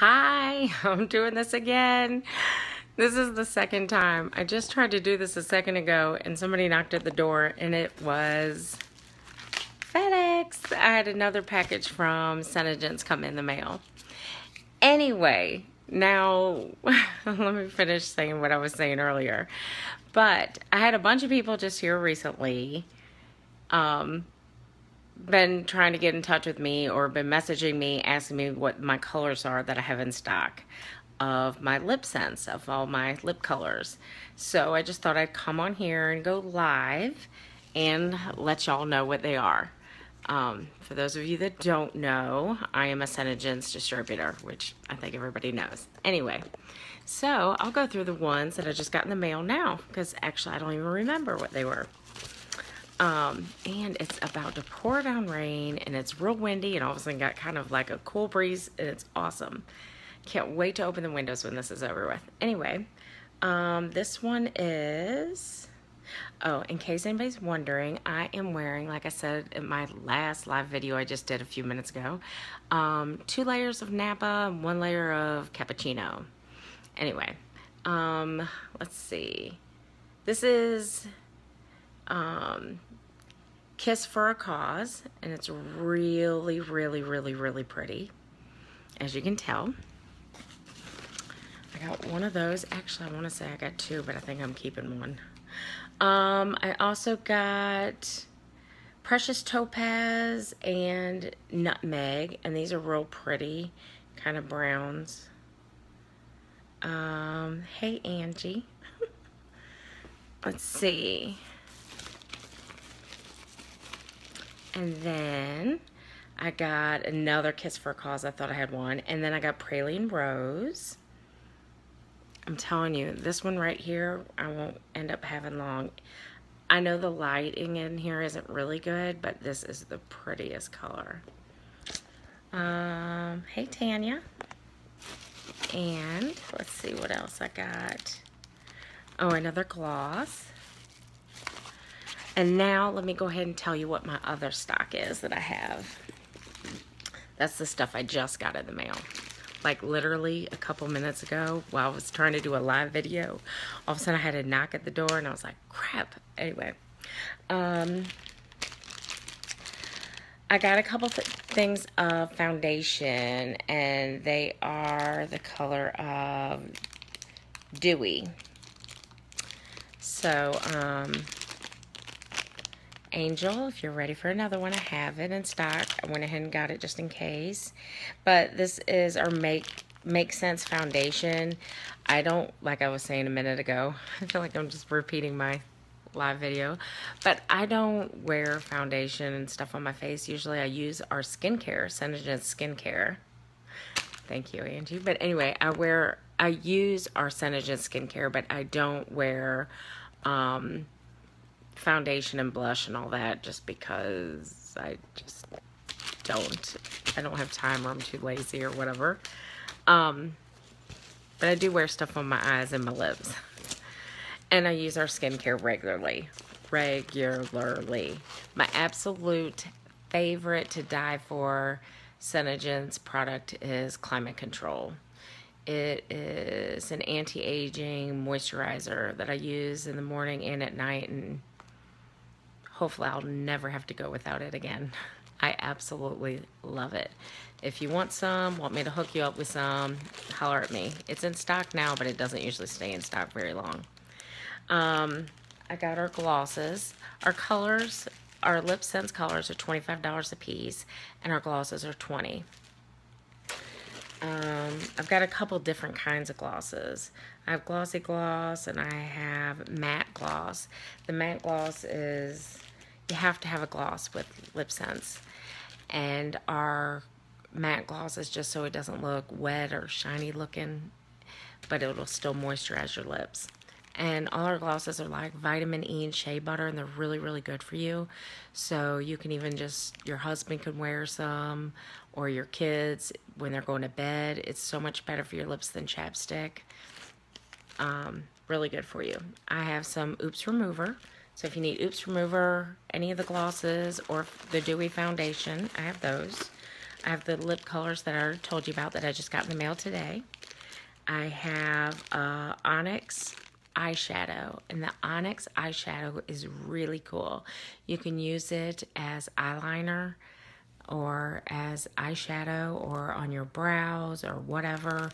Hi, I'm doing this again. This is the second time. I just tried to do this a second ago and somebody knocked at the door and it was FedEx. I had another package from SeneGence come in the mail. Anyway, now let me finish saying what I was saying earlier. But I had a bunch of people just here recently um, been trying to get in touch with me or been messaging me asking me what my colors are that I have in stock of my Lip Sense of all my lip colors. So I just thought I'd come on here and go live and let y'all know what they are. Um, for those of you that don't know, I am a SeneGence distributor, which I think everybody knows. Anyway, so I'll go through the ones that I just got in the mail now because actually I don't even remember what they were. Um, and it's about to pour down rain and it's real windy and all of a sudden got kind of like a cool breeze and it's awesome. Can't wait to open the windows when this is over with. Anyway, um, this one is, oh, in case anybody's wondering, I am wearing, like I said in my last live video I just did a few minutes ago, um, two layers of Napa and one layer of cappuccino. Anyway, um, let's see. This is um, Kiss for a Cause, and it's really, really, really, really pretty, as you can tell. I got one of those. Actually, I want to say I got two, but I think I'm keeping one. Um, I also got Precious Topaz and Nutmeg, and these are real pretty, kind of browns. Um, hey, Angie. Let's see. And then I got another Kiss for a Cause. I thought I had one. And then I got Praline Rose. I'm telling you, this one right here, I won't end up having long. I know the lighting in here isn't really good, but this is the prettiest color. Um, hey, Tanya. And let's see what else I got. Oh, another gloss. And now let me go ahead and tell you what my other stock is that I have. That's the stuff I just got in the mail. Like literally a couple minutes ago while I was trying to do a live video, all of a sudden I had a knock at the door and I was like, crap. Anyway, um, I got a couple th things of foundation and they are the color of Dewy. So, um, Angel, if you're ready for another one, I have it in stock. I went ahead and got it just in case. But this is our Make Make Sense foundation. I don't, like I was saying a minute ago, I feel like I'm just repeating my live video, but I don't wear foundation and stuff on my face. Usually I use our skincare, SeneGence skincare. Thank you, Angie. But anyway, I wear, I use our SeneGence skincare, but I don't wear, um, foundation and blush and all that just because I just don't. I don't have time or I'm too lazy or whatever. Um, but I do wear stuff on my eyes and my lips. And I use our skincare regularly. Regularly. My absolute favorite to die for SeneGence product is Climate Control. It is an anti-aging moisturizer that I use in the morning and at night and hopefully I'll never have to go without it again. I absolutely love it. If you want some, want me to hook you up with some, holler at me. It's in stock now, but it doesn't usually stay in stock very long. Um, I got our glosses. Our colors, our Lip Sense colors are $25 a piece, and our glosses are 20 um, I've got a couple different kinds of glosses. I have glossy gloss and I have matte gloss. The matte gloss is you have to have a gloss with Lip Sense. And our matte gloss is just so it doesn't look wet or shiny looking, but it'll still moisturize your lips. And all our glosses are like vitamin E and shea butter, and they're really, really good for you. So you can even just, your husband can wear some, or your kids when they're going to bed. It's so much better for your lips than chapstick. Um, really good for you. I have some Oops Remover. So if you need Oops Remover, any of the glosses, or the Dewy Foundation, I have those. I have the lip colors that I told you about that I just got in the mail today. I have uh, Onyx eyeshadow and the Onyx eyeshadow is really cool. You can use it as eyeliner or as eyeshadow or on your brows or whatever.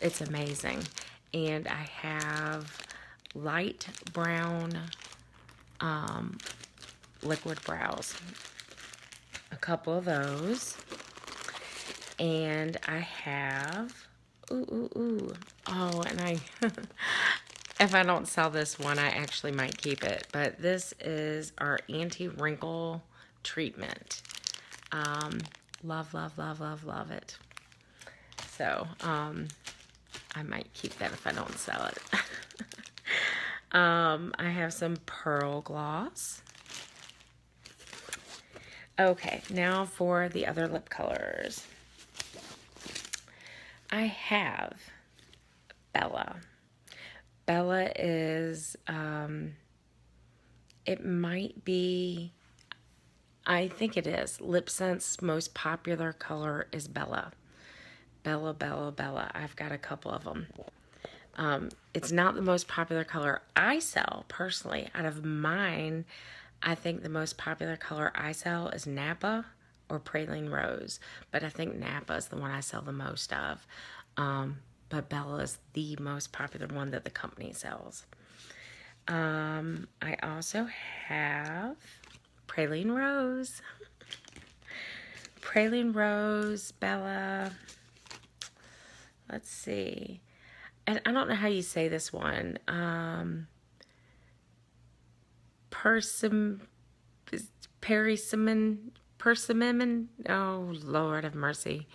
It's amazing. And I have light brown um, liquid brows. A couple of those. And I have, ooh, ooh, ooh. Oh, and I, if I don't sell this one, I actually might keep it. But this is our anti-wrinkle treatment. Um, love, love, love, love, love it. So, um, I might keep that if I don't sell it. um, I have some Pearl Gloss. Okay, now for the other lip colors. I have Bella. Bella is, um, it might be, I think it is, Lip Sense most popular color is Bella. Bella, Bella, Bella. I've got a couple of them. Um, it's not the most popular color I sell, personally. Out of mine, I think the most popular color I sell is Napa or Praline Rose. But I think Napa is the one I sell the most of. Um, but Bella is the most popular one that the company sells. Um, I also have Praline Rose. Praline Rose, Bella. Let's see. And I don't know how you say this one. Um, persim, persimmon, persimmon. Oh, Lord have mercy.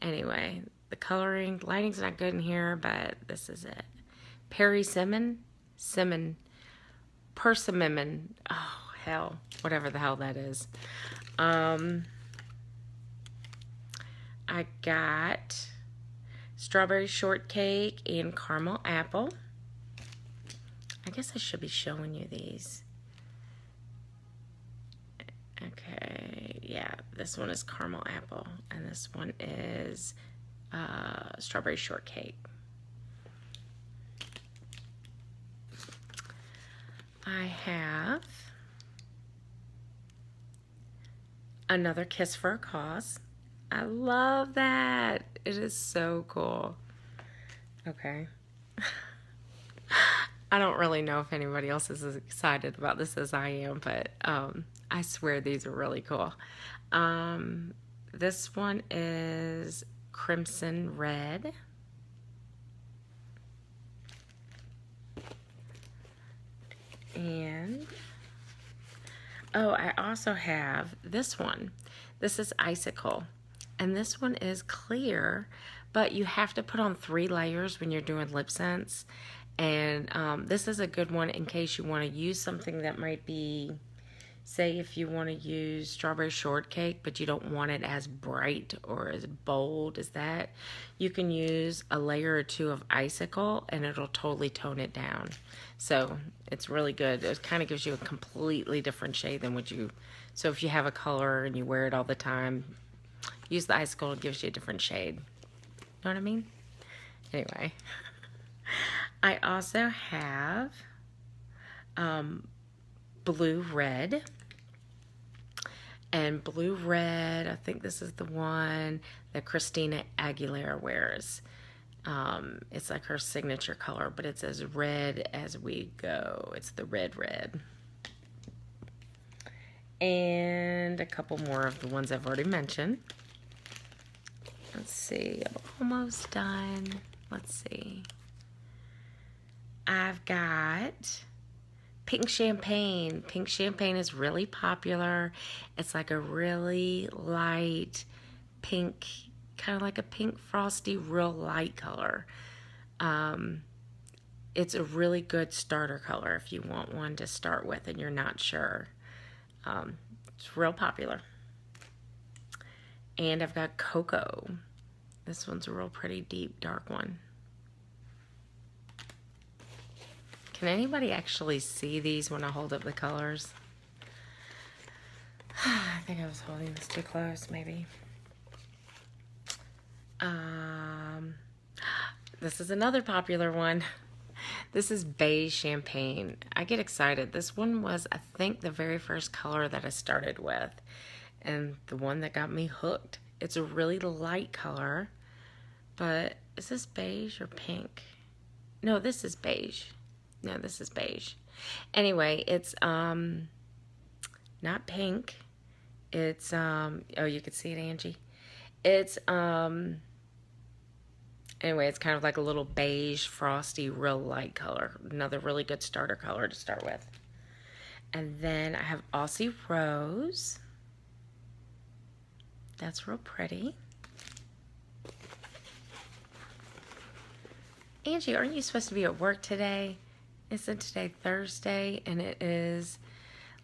Anyway, the coloring, lighting's not good in here, but this is it. Persimmon, Simmon, persimmon. Oh, hell, whatever the hell that is. Um, I got strawberry shortcake and caramel apple. I guess I should be showing you these. Okay, yeah, this one is caramel apple, and this one is uh, strawberry shortcake. I have another Kiss for a Cause. I love that. It is so cool. Okay. I don't really know if anybody else is as excited about this as I am, but um, I swear these are really cool. Um, this one is Crimson Red. And, oh, I also have this one. This is Icicle. And this one is clear, but you have to put on three layers when you're doing lip sense. And um, this is a good one in case you want to use something that might be, say if you want to use strawberry shortcake, but you don't want it as bright or as bold as that, you can use a layer or two of icicle and it'll totally tone it down. So it's really good. It kind of gives you a completely different shade than what you, so if you have a color and you wear it all the time, use the icicle, gives you a different shade. You know what I mean? Anyway, I also have um, blue red. And blue red, I think this is the one that Christina Aguilera wears. Um, it's like her signature color, but it's as red as we go. It's the red red. And a couple more of the ones I've already mentioned. Let's see, I'm almost done. Let's see. I've got pink champagne. Pink champagne is really popular. It's like a really light pink, kind of like a pink frosty, real light color. Um, it's a really good starter color if you want one to start with and you're not sure. Um, it's real popular. And I've got Cocoa. This one's a real pretty deep, dark one. Can anybody actually see these when I hold up the colors? I think I was holding this too close, maybe. Um, this is another popular one. This is beige champagne. I get excited. This one was, I think, the very first color that I started with. And the one that got me hooked. It's a really light color. But is this beige or pink? No, this is beige. No, this is beige. Anyway, it's um not pink. It's um oh you can see it, Angie. It's um anyway, it's kind of like a little beige, frosty, real light color. Another really good starter color to start with. And then I have Aussie Rose. That's real pretty. Angie, aren't you supposed to be at work today? Isn't today Thursday? And it is,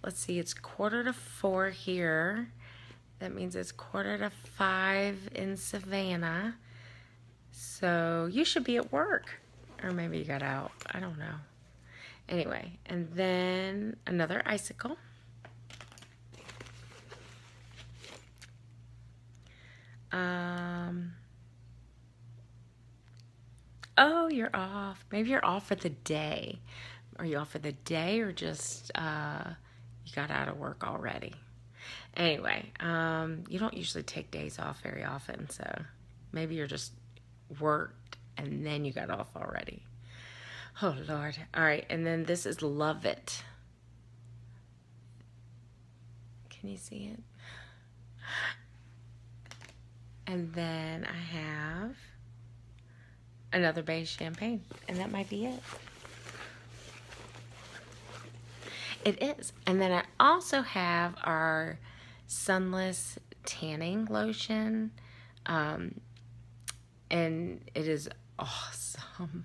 let's see, it's quarter to four here. That means it's quarter to five in Savannah. So you should be at work. Or maybe you got out. I don't know. Anyway, and then another icicle. Um, oh, you're off. Maybe you're off for the day. Are you off for the day or just uh, you got out of work already? Anyway, um, you don't usually take days off very often, so maybe you're just worked and then you got off already. Oh, Lord. All right, and then this is Luv It. Can you see it? And then I have another beige champagne, and that might be it. It is. And then I also have our sunless tanning lotion. Um, and it is awesome.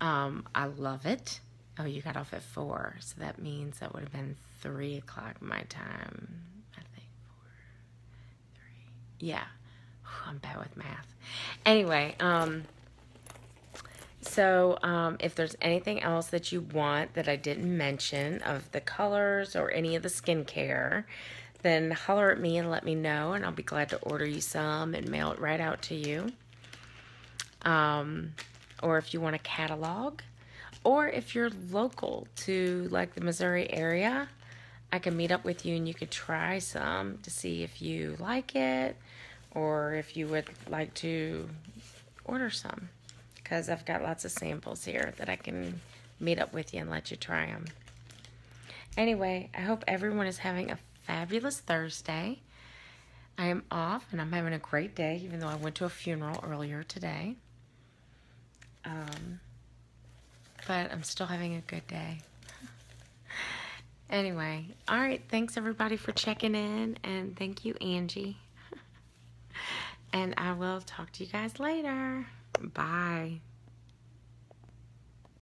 Um, I love it. Oh, you got off at four, so that means that would have been three o'clock my time. I think four, three. Yeah, Whew, I'm bad with math. Anyway, um, so um, if there's anything else that you want that I didn't mention of the colors or any of the skincare, then holler at me and let me know, and I'll be glad to order you some and mail it right out to you um, or if you want a catalog, or if you're local to like the Missouri area, I can meet up with you and you could try some to see if you like it or if you would like to order some because I've got lots of samples here that I can meet up with you and let you try them. Anyway, I hope everyone is having a fabulous Thursday. I am off and I'm having a great day even though I went to a funeral earlier today. Um, but I'm still having a good day. anyway, all right. Thanks everybody for checking in, and thank you, Angie. and I will talk to you guys later. Bye.